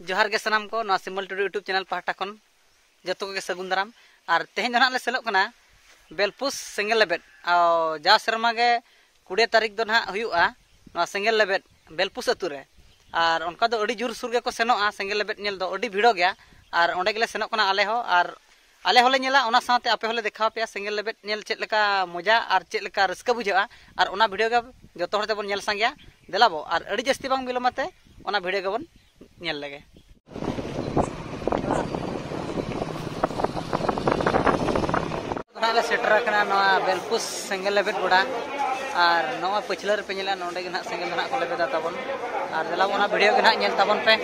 जोहार के सनाम को नवा सिमल टुडू यूट्यूब चैनल पाहटा खन जतो के सगुन दाराम और तेहें ना ले सेलोग कना बेलपुस सेंगल लेबेद जा के कुड़े तारीख दो ना हुआ सेंगल लेबेद बेलपुस अतु रे और उनका ज़ोर सुर के को सेनोआ सेंगल लेबेद भिड़ो गया और ओंडे गेले सेनोग कना आले और आले होले साथे आपे होले देखा पे सेंगल लेबेद लेका मज़ा और चेत लेका रस्का बुझा और ओना वीडियो के जतो हर तेबन नेल Nhìn lại kìa ᱱᱟᱞᱮ ᱥᱮᱴᱮᱨ ᱟᱠᱟᱱᱟ ᱱᱚᱣᱟ ᱵᱮᱞᱯᱩᱥ ᱥᱮᱸᱜᱮᱞ ᱞᱮᱵᱮᱫ ᱜᱚᱰᱟ ᱟᱨ ᱱᱚᱣᱟ ᱯᱟᱹᱪᱷᱞᱟᱹ ᱨᱮᱯᱮ ᱧᱮᱞᱟ ᱱᱚᱰᱮ ᱜᱮ ᱱᱟᱜ ᱥᱮᱸᱜᱮᱞ ᱫᱚ ᱱᱟᱜ ᱠᱚ ᱞᱮᱵᱮᱫᱟ ᱛᱟᱵᱚᱱ ᱟᱨ ᱫᱮᱞᱟ ᱚᱱᱟ ᱵᱷᱤᱰᱤᱭᱳ ᱜᱮ ᱱᱟᱜ ᱧᱮᱞ ᱛᱟᱵᱚᱱ ᱯᱮ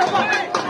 やばい。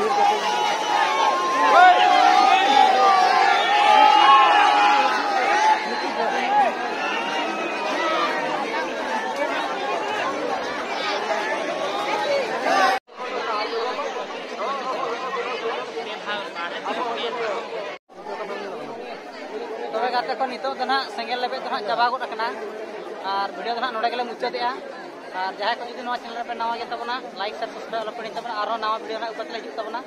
Tapi kata kon itu, karena senggel lebih terhad jawab aku tak kena. Nah, video terhad noda kalian muncul dia. ᱟᱨ ᱡᱟᱦᱟᱸᱭ ᱠᱚ ᱡᱩᱫᱤ ᱱᱚᱣᱟ ᱪᱮᱱᱮᱞ ᱨᱮᱯᱮ ᱱᱟᱣᱟ ᱜᱮ ᱛᱟᱵᱚᱱᱟ ᱞᱟᱭᱤᱠ ᱥᱟᱨ ᱥᱟᱵᱥᱠᱨᱟᱭᱤᱵ ᱟᱞᱚᱯᱮ ᱦᱤᱲᱤᱧ ᱛᱟᱵᱚᱱᱟ ᱟᱨᱦᱚᱸ ᱱᱟᱣᱟ ᱵᱷᱤᱰᱤᱭᱳ ᱨᱮᱱᱟᱜ ᱩᱯᱟᱹᱛ ᱞᱮ ᱦᱤᱡᱩᱜ ᱛᱟᱵᱚᱱᱟ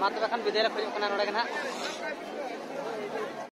ᱢᱟ ᱛᱚᱵᱮ ᱠᱷᱟᱱ ᱵᱤᱫᱟᱹᱭ ᱞᱮ ᱠᱷᱚᱡᱚᱜ ᱠᱟᱱᱟ ᱱᱚᱰᱮ ᱜᱮ ᱱᱟᱦᱟᱜ